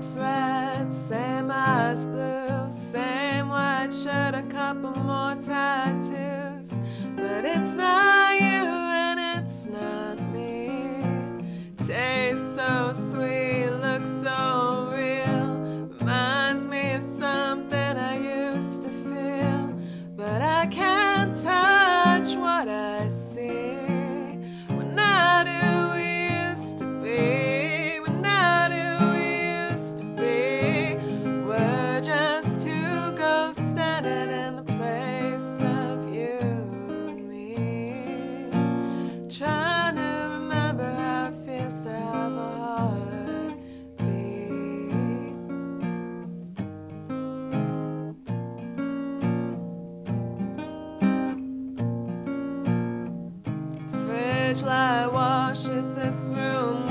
lips red, same eyes blue, same white shirt, a couple more tattoos. light washes this room.